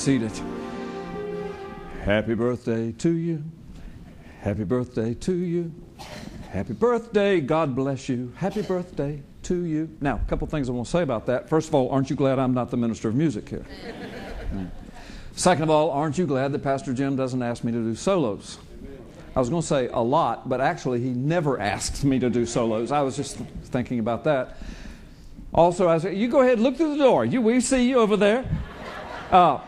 seated. Happy birthday to you. Happy birthday to you. Happy birthday. God bless you. Happy birthday to you. Now, a couple things I want to say about that. First of all, aren't you glad I'm not the minister of music here? Second of all, aren't you glad that Pastor Jim doesn't ask me to do solos? I was going to say a lot, but actually, he never asks me to do solos. I was just thinking about that. Also, I said, You go ahead, look through the door. You, we see you over there. Uh,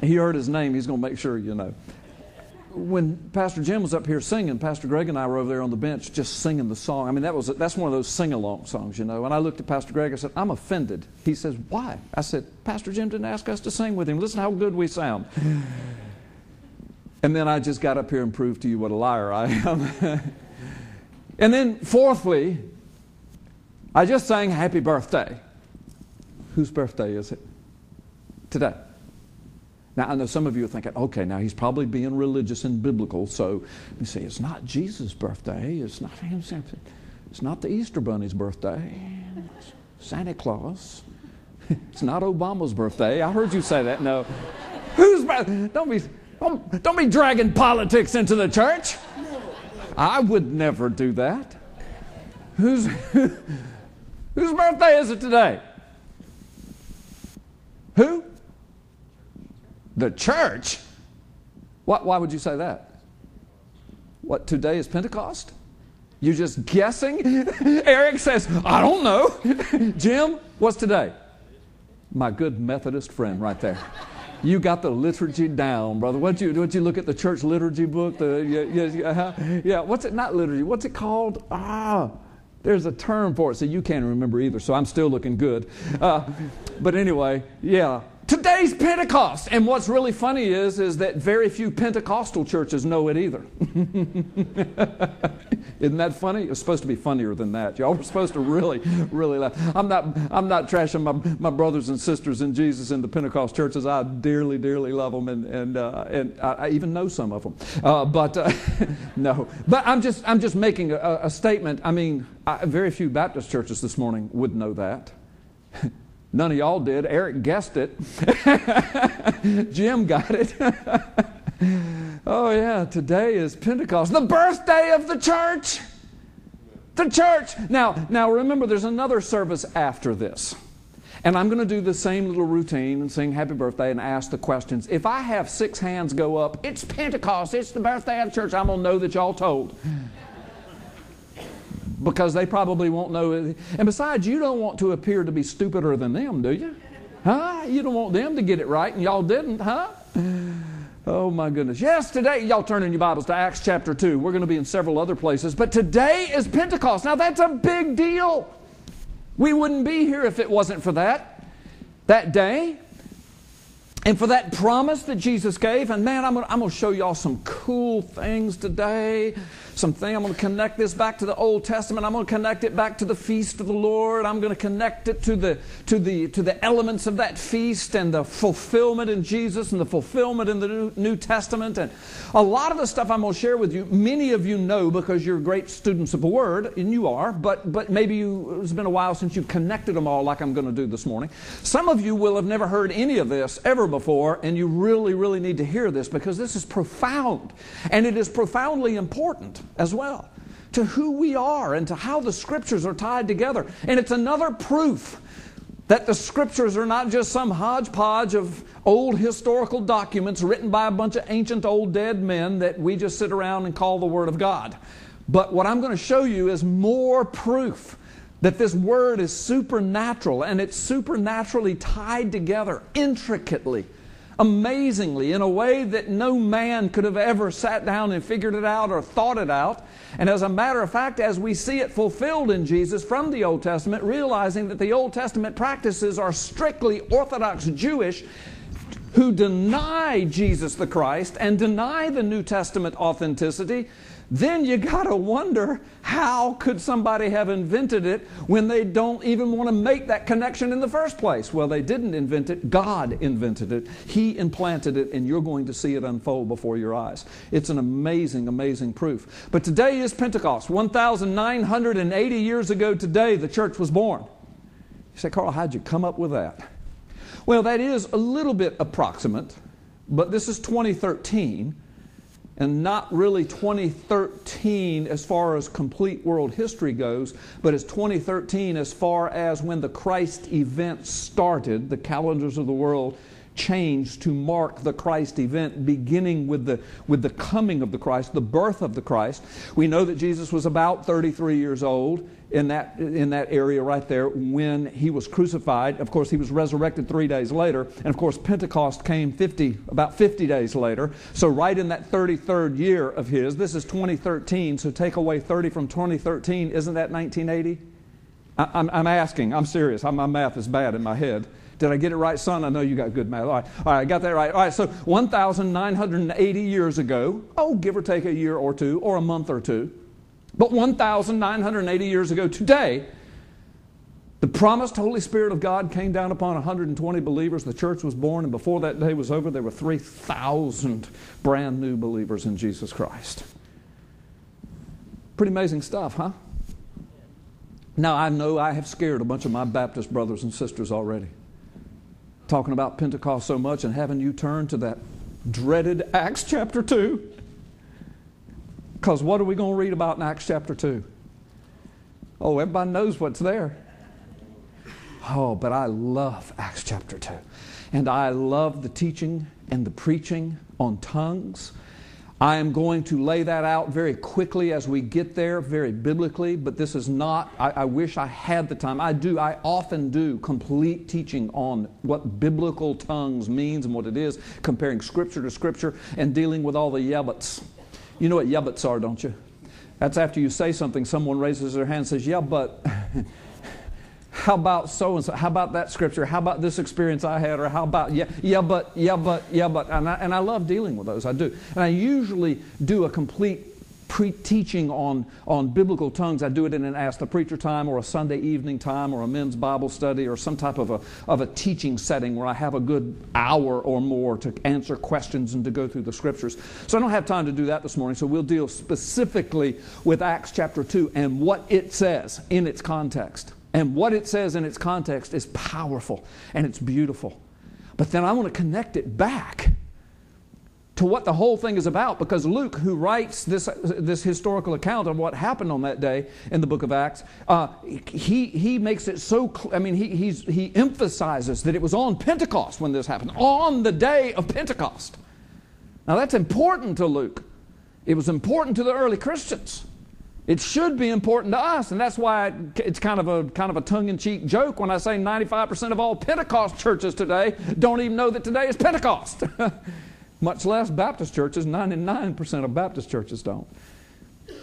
he heard his name. He's going to make sure you know. When Pastor Jim was up here singing, Pastor Greg and I were over there on the bench just singing the song. I mean, that was that's one of those sing-along songs, you know. And I looked at Pastor Greg. And I said, "I'm offended." He says, "Why?" I said, "Pastor Jim didn't ask us to sing with him. Listen how good we sound." And then I just got up here and proved to you what a liar I am. and then, fourthly, I just sang happy birthday. Whose birthday is it? Today. Now, I know some of you are thinking, okay, now he's probably being religious and biblical, so you see, it's not Jesus' birthday, it's not him, it's not the Easter Bunny's birthday, Santa Claus, it's not Obama's birthday. I heard you say that. No. who's birthday? Don't be, don't, don't be dragging politics into the church. I would never do that. Whose, whose birthday is it today? Who? The church? What, why would you say that? What, today is Pentecost? You're just guessing? Eric says, I don't know. Jim, what's today? My good Methodist friend right there. You got the liturgy down, brother. What'd you, what'd you look at the church liturgy book? The, yeah, yeah, uh-huh. yeah, what's it? Not liturgy. What's it called? Ah, there's a term for it, so you can't remember either, so I'm still looking good. Uh, but anyway, yeah. Today's Pentecost. And what's really funny is, is that very few Pentecostal churches know it either. Isn't that funny? It's supposed to be funnier than that. Y'all were supposed to really, really laugh. I'm not, I'm not trashing my, my brothers and sisters in Jesus in the Pentecost churches. I dearly, dearly love them, and, and, uh, and I, I, even know some of them. Uh, but uh, no, but I'm just, I'm just making a, a statement. I mean, I, very few Baptist churches this morning would know that. None of y'all did. Eric guessed it. Jim got it. oh, yeah, today is Pentecost, the birthday of the church. The church. Now, now remember, there's another service after this. And I'm going to do the same little routine and sing happy birthday and ask the questions. If I have six hands go up, it's Pentecost, it's the birthday of the church, I'm going to know that y'all told because they probably won't know. And besides, you don't want to appear to be stupider than them, do you? Huh? You don't want them to get it right, and y'all didn't, huh? Oh my goodness. Yes, today, y'all turn in your Bibles to Acts chapter 2. We're going to be in several other places, but today is Pentecost. Now that's a big deal. We wouldn't be here if it wasn't for that. That day, and for that promise that Jesus gave. And man, I'm going to show y'all some cool things today something. I'm going to connect this back to the Old Testament. I'm going to connect it back to the feast of the Lord. I'm going to connect it to the, to the, to the elements of that feast and the fulfillment in Jesus and the fulfillment in the New, New Testament. And a lot of the stuff I'm going to share with you, many of you know because you're great students of the Word, and you are, but, but maybe you, it's been a while since you've connected them all like I'm going to do this morning. Some of you will have never heard any of this ever before, and you really, really need to hear this because this is profound. And it is profoundly important as well to who we are and to how the scriptures are tied together. And it's another proof that the scriptures are not just some hodgepodge of old historical documents written by a bunch of ancient old dead men that we just sit around and call the Word of God. But what I'm going to show you is more proof that this Word is supernatural and it's supernaturally tied together intricately amazingly in a way that no man could have ever sat down and figured it out or thought it out. And as a matter of fact, as we see it fulfilled in Jesus from the Old Testament, realizing that the Old Testament practices are strictly Orthodox Jewish, who deny Jesus the Christ and deny the New Testament authenticity, then you got to wonder how could somebody have invented it when they don't even want to make that connection in the first place? Well, they didn't invent it, God invented it. He implanted it, and you're going to see it unfold before your eyes. It's an amazing, amazing proof. But today is Pentecost. 1,980 years ago today, the church was born. You say, Carl, how'd you come up with that? Well, that is a little bit approximate, but this is 2013 and not really 2013 as far as complete world history goes, but it's 2013 as far as when the Christ event started, the calendars of the world changed to mark the Christ event, beginning with the, with the coming of the Christ, the birth of the Christ. We know that Jesus was about 33 years old in that, in that area right there when he was crucified. Of course, he was resurrected three days later. And of course, Pentecost came 50, about 50 days later. So, right in that 33rd year of his, this is 2013. So, take away 30 from 2013. Isn't that 1980? I, I'm, I'm asking. I'm serious. My math is bad in my head. Did I get it right, son? I know you got good math. All right, all right, I got that right. All right, so 1,980 years ago, oh, give or take a year or two, or a month or two, but 1,980 years ago today, the promised Holy Spirit of God came down upon 120 believers. The church was born, and before that day was over, there were 3,000 brand new believers in Jesus Christ. Pretty amazing stuff, huh? Now, I know I have scared a bunch of my Baptist brothers and sisters already talking about Pentecost so much and having you turn to that dreaded Acts chapter 2. Because what are we going to read about in Acts chapter 2? Oh, everybody knows what's there. Oh, but I love Acts chapter 2. And I love the teaching and the preaching on tongues I am going to lay that out very quickly as we get there, very biblically, but this is not, I, I, wish I had the time. I do, I often do complete teaching on what biblical tongues means and what it is, comparing scripture to scripture and dealing with all the yebuts. You know what yebuts are, don't you? That's after you say something, someone raises their hand and says, Yeah, but. how about so and so? How about that scripture? How about this experience I had? Or how about, yeah, yeah, but, yeah, but, yeah, but. And I, and I love dealing with those. I do. And I usually do a complete pre teaching on, on biblical tongues. I do it in an Ask the Preacher time or a Sunday evening time or a men's Bible study or some type of a, of a teaching setting where I have a good hour or more to answer questions and to go through the scriptures. So I don't have time to do that this morning, so we'll deal specifically with Acts chapter 2 and what it says in its context. And what it says in its context is powerful and it's beautiful. But then I want to connect it back to what the whole thing is about because Luke, who writes this, this historical account of what happened on that day in the book of Acts, uh, he, he makes it so, cl- I mean, he, he's, he emphasizes that it was on Pentecost when this happened, on the day of Pentecost. Now that's important to Luke. It was important to the early Christians. It should be important to us, and that's why it's kind of a kind of a tongue-in-cheek joke when I say 95% of all Pentecost churches today don't even know that today is Pentecost. Much less Baptist churches. 99% of Baptist churches don't.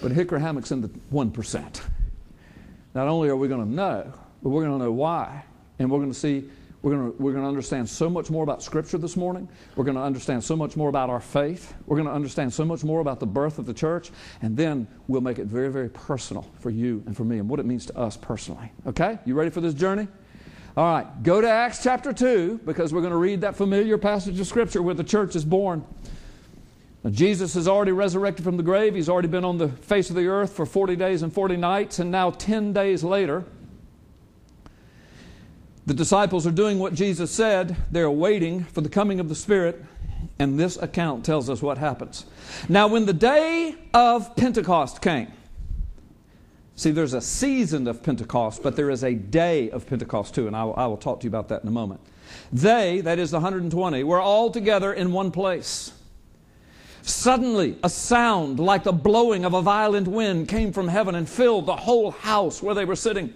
But Hickory Hammock's in the 1%. Not only are we going to know, but we're going to know why. And we're going to see we're going, to, we're going to understand so much more about Scripture this morning. We're going to understand so much more about our faith. We're going to understand so much more about the birth of the church. And then we'll make it very, very personal for you and for me and what it means to us personally. Okay? You ready for this journey? All right, go to Acts chapter 2 because we're going to read that familiar passage of Scripture where the church is born. Now, Jesus has already resurrected from the grave. He's already been on the face of the earth for 40 days and 40 nights. And now, 10 days later, the disciples are doing what Jesus said. They're waiting for the coming of the Spirit. And this account tells us what happens. Now, when the day of Pentecost came, see, there's a season of Pentecost, but there is a day of Pentecost too, and I will, I will talk to you about that in a moment. They, that is the 120, were all together in one place. Suddenly, a sound like the blowing of a violent wind came from heaven and filled the whole house where they were sitting.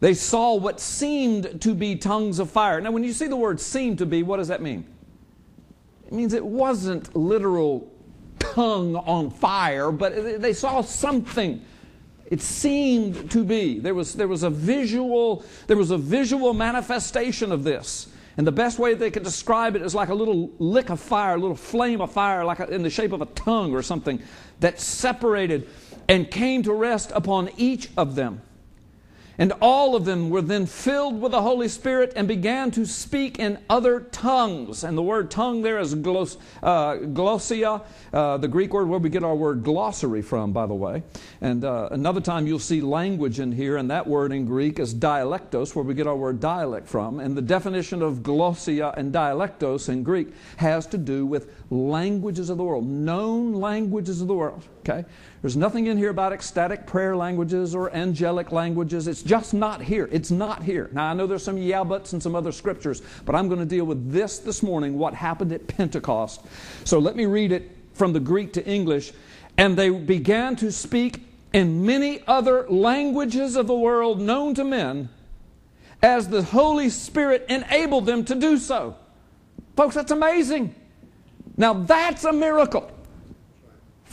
They saw what seemed to be tongues of fire. Now, when you see the word seemed to be, what does that mean? It means it wasn't literal tongue on fire, but they saw something. It seemed to be. There was, there was a visual, there was a visual manifestation of this. And the best way they could describe it is like a little lick of fire, a little flame of fire, like a, in the shape of a tongue or something, that separated and came to rest upon each of them. And all of them were then filled with the Holy Spirit and began to speak in other tongues. And the word tongue there is gloss, uh, glossia, uh, the Greek word where we get our word glossary from, by the way. And uh, another time you'll see language in here, and that word in Greek is dialectos, where we get our word dialect from. And the definition of glossia and dialectos in Greek has to do with languages of the world, known languages of the world. Okay? There's nothing in here about ecstatic prayer languages or angelic languages. It's just not here. It's not here. Now, I know there's some yeah buts and some other scriptures, but I'm going to deal with this this morning, what happened at Pentecost. So let me read it from the Greek to English. And they began to speak in many other languages of the world known to men as the Holy Spirit enabled them to do so. Folks, that's amazing. Now, that's a miracle.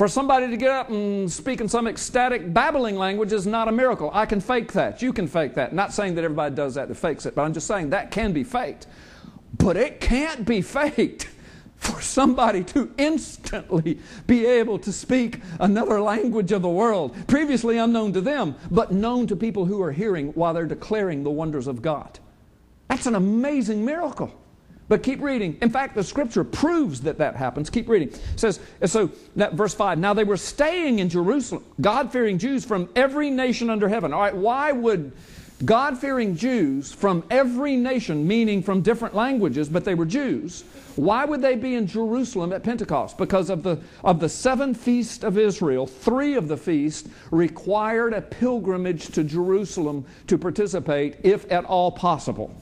For somebody to get up and speak in some ecstatic babbling language is not a miracle. I can fake that. You can fake that. Not saying that everybody does that that fakes it, but I'm just saying that can be faked. But it can't be faked for somebody to instantly be able to speak another language of the world, previously unknown to them, but known to people who are hearing while they're declaring the wonders of God. That's an amazing miracle. But keep reading. In fact, the scripture proves that that happens. Keep reading. It says, so that verse 5, now they were staying in Jerusalem, God fearing Jews from every nation under heaven. All right, why would God fearing Jews from every nation, meaning from different languages, but they were Jews, why would they be in Jerusalem at Pentecost? Because of the, of the seven feasts of Israel, three of the feasts required a pilgrimage to Jerusalem to participate, if at all possible.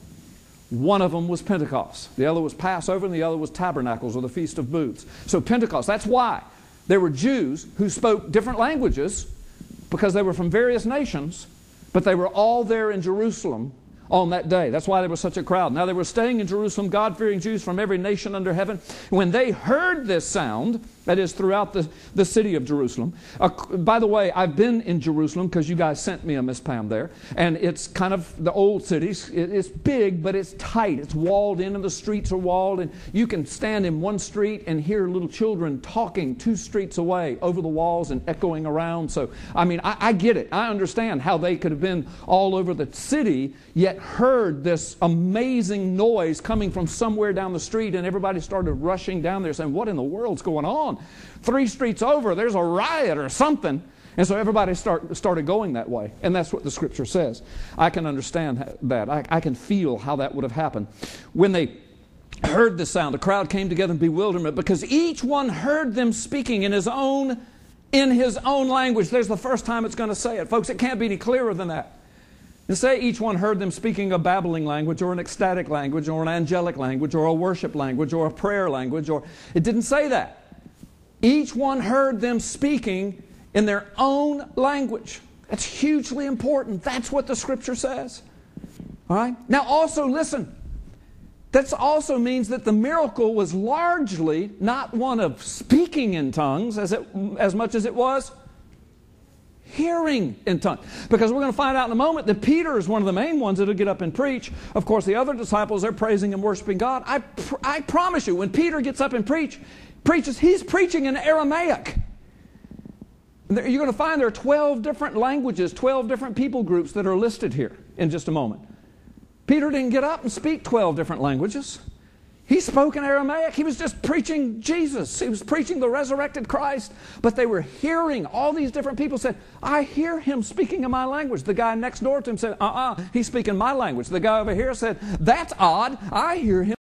One of them was Pentecost. The other was Passover, and the other was Tabernacles or the Feast of Booths. So, Pentecost, that's why. There were Jews who spoke different languages because they were from various nations, but they were all there in Jerusalem on that day. That's why there was such a crowd. Now, they were staying in Jerusalem, God fearing Jews from every nation under heaven. When they heard this sound, that is throughout the, the city of Jerusalem. Uh, by the way, I've been in Jerusalem because you guys sent me a Miss Pam there. And it's kind of the old city. It's big, but it's tight. It's walled in, and the streets are walled. And you can stand in one street and hear little children talking two streets away over the walls and echoing around. So, I mean, I, I get it. I understand how they could have been all over the city, yet heard this amazing noise coming from somewhere down the street. And everybody started rushing down there saying, What in the world's going on? On. Three streets over, there's a riot or something. And so everybody start, started going that way. And that's what the scripture says. I can understand that. I, I can feel how that would have happened. When they heard the sound, the crowd came together in bewilderment because each one heard them speaking in his own in his own language. There's the first time it's going to say it. Folks, it can't be any clearer than that. And say each one heard them speaking a babbling language or an ecstatic language or an angelic language or a worship language or a prayer language or it didn't say that. Each one heard them speaking in their own language. That's hugely important. That's what the scripture says. All right? Now, also, listen. That also means that the miracle was largely not one of speaking in tongues as, it, as much as it was hearing in tongues. Because we're going to find out in a moment that Peter is one of the main ones that'll get up and preach. Of course, the other disciples, they're praising and worshiping God. I, pr- I promise you, when Peter gets up and preach, preaches, he's preaching in Aramaic. You're going to find there are 12 different languages, 12 different people groups that are listed here in just a moment. Peter didn't get up and speak 12 different languages. He spoke in Aramaic. He was just preaching Jesus. He was preaching the resurrected Christ. But they were hearing, all these different people said, I hear him speaking in my language. The guy next door to him said, uh uh-uh, uh, he's speaking my language. The guy over here said, That's odd. I hear him